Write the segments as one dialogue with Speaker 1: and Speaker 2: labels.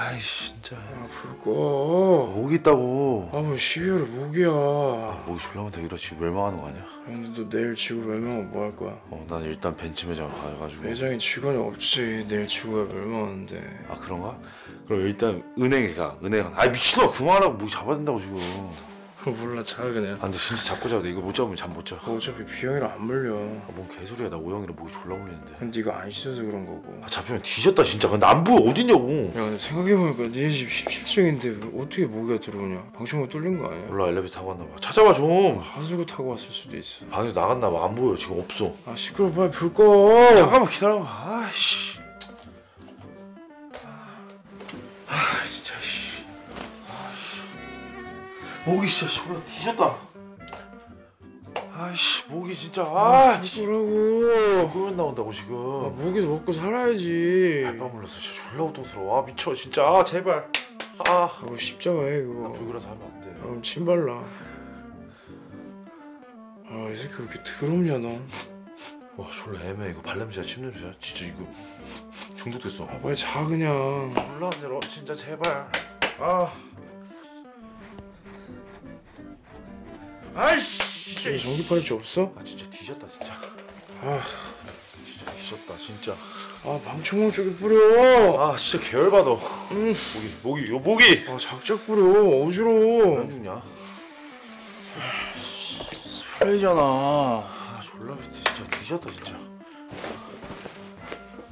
Speaker 1: 아이씨 진짜
Speaker 2: 아불 꺼.
Speaker 1: 목 있다고
Speaker 2: 아뭐 12월에 목이야.
Speaker 1: 목이 졸라 많다 이러 지금 멸망하는 거 아니야?
Speaker 2: 근데 너 내일 지구 멸망하면 뭐할 거야?
Speaker 1: 어난 일단 벤치 매장 가가지고
Speaker 2: 매장에 직원이 없지. 내일 지구가 멸망하는데.
Speaker 1: 아 그런가? 그럼 일단 은행에 가 은행 가. 아 미친놈아 그만하라고 목이 잡아야 된다고 지금
Speaker 2: 몰라 자 그냥.
Speaker 1: 아 근데 진짜 잡고 자야 돼 이거 못 잡으면 잠 못자 아,
Speaker 2: 어차피 비형이랑 안 물려.
Speaker 1: 뭔 개소리야 나 오영이랑 목이 졸라 물리는데
Speaker 2: 근데 네가 안 씻어서 그런 거고.
Speaker 1: 아 잡히면 뒤졌다 진짜 근데 안 보여 어딨냐고
Speaker 2: 야 근데 생각해보니까 니네 집 17층인데 어떻게 모기가 들어오냐? 방충망 뚫린 거 아니야?
Speaker 1: 몰라 엘리베이터 타고 왔나 봐 찾아봐 좀
Speaker 2: 하수구 타고 왔을 수도 있어.
Speaker 1: 방에서 나갔나 봐 안 보여 지금 없어
Speaker 2: 아 시끄러 빨리 불 꺼.
Speaker 1: 잠깐만 기다려봐 아이씨 목이 진짜 졸라 뒤졌다. 아이씨 목이 진짜 아
Speaker 2: 뭐라고?
Speaker 1: 죽으면 나온다고
Speaker 2: 아,
Speaker 1: 지금.
Speaker 2: 모기도 먹고 살아야지.
Speaker 1: 발바 물러서 진짜 졸라 고통스러워. 아 미쳐 진짜. 아 제발. 아.
Speaker 2: 아, 뭐 십자가 해 그거.
Speaker 1: 불그라서 하면 안돼.
Speaker 2: 그럼 침 발라. 아, 이 새끼 왜 이렇게 더럽냐 너?
Speaker 1: 와 졸라 애매해. 이거 발냄새야 침냄새야? 진짜 이거 중독됐어.
Speaker 2: 아, 빨리 자 그냥.
Speaker 1: 졸라 힘들어. 진짜 제발. 아 아이씨 진짜
Speaker 2: 전기 팔찌 없어?
Speaker 1: 아 진짜 뒤졌다 진짜
Speaker 2: 아,
Speaker 1: 진짜 뒤졌다 진짜
Speaker 2: 아 방충망 쪽에 뿌려.
Speaker 1: 아 진짜 계열받아
Speaker 2: 음.
Speaker 1: 목이 목이 요 목이
Speaker 2: 아, 작작 뿌려. 어지러워.
Speaker 1: 안 죽냐
Speaker 2: 스프레이잖아.
Speaker 1: 아 졸라 비슷해 진짜 뒤졌다 진짜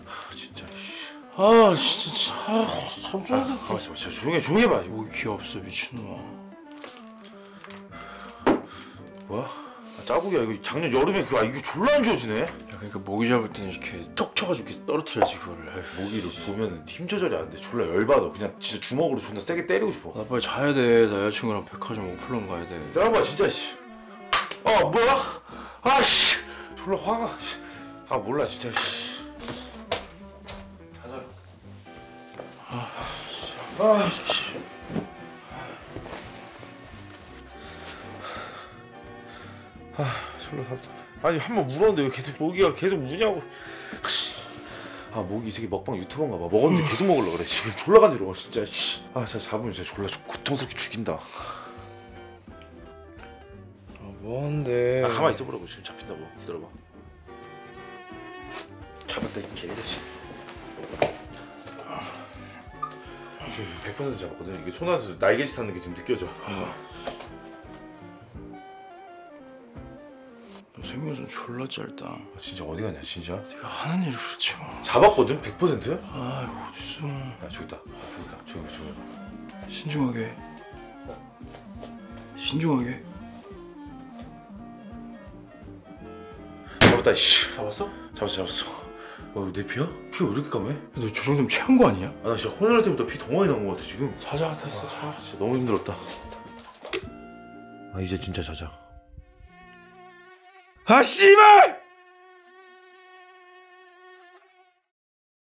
Speaker 1: 아 진짜 씨
Speaker 2: 아, 진짜. 아,
Speaker 1: 아, 아 진짜 조용해 조용해 봐 이거
Speaker 2: 목이 귀 없어 미친놈아.
Speaker 1: 뭐야 아, 짜국이야 이거 작년 여름에 그거 아, 이거 졸라 안 좋아지네
Speaker 2: 야, 그러니까 모기 잡을 때는 이렇게 턱 쳐가지고 이렇게 떨어뜨려야지 그거를. 아휴.
Speaker 1: 모기를 보면 힘 조절이 안 돼. 졸라 열받아. 그냥 진짜 주먹으로 존나 세게 때리고 싶어.
Speaker 2: 나 빨리 자야 돼. 나 여자친구랑 백화점 오픈런 가야 돼.
Speaker 1: 내가 진짜 씨. 아 뭐야? 아씨. 졸라 화가. 씨. 아 몰라 진짜 씨. 가자. 아 씨. 아 졸라 답답해. 아니 한 번 물었는데 왜 계속 모기가 계속 무냐고. 아 모기 이 새끼 먹방 유튜버인가 봐. 먹었는데 계속 먹으려 그래. 지금 졸라 간지러워 진짜. 씨. 아 진짜 잡으면 진짜 졸라 고통스럽게 죽인다.
Speaker 2: 아, 뭐하는데?
Speaker 1: 아 가만히 있어보라고. 지금 잡힌다고. 기다려봐. 잡았다 이 개자식 지금 100% 잡았거든. 이게 손안에서 날개짓 하는 게 지금 느껴져.
Speaker 2: 너 생명선 졸라 짧다.
Speaker 1: 아, 진짜 어디 갔냐 진짜
Speaker 2: 네가 하는 일을 그렇지 뭐.
Speaker 1: 잡았거든 100%?
Speaker 2: 아, 어딨어?
Speaker 1: 야 저기 있다 아, 저기 있다 저기 저기
Speaker 2: 신중하게. 신중하게.
Speaker 1: 잡았다 씨 잡았어? 잡았어 잡았어 어, 내 피야? 피가 왜 이렇게 까매?
Speaker 2: 너 저 정도면 체한 거 아니야?
Speaker 1: 아 나 진짜 혼혈할 때부터 피더 많이 나온 것 같아 지금
Speaker 2: 자자, 됐어, 자.
Speaker 1: 아 진짜 너무 힘들었다 아 이제 진짜 자자 아 씨발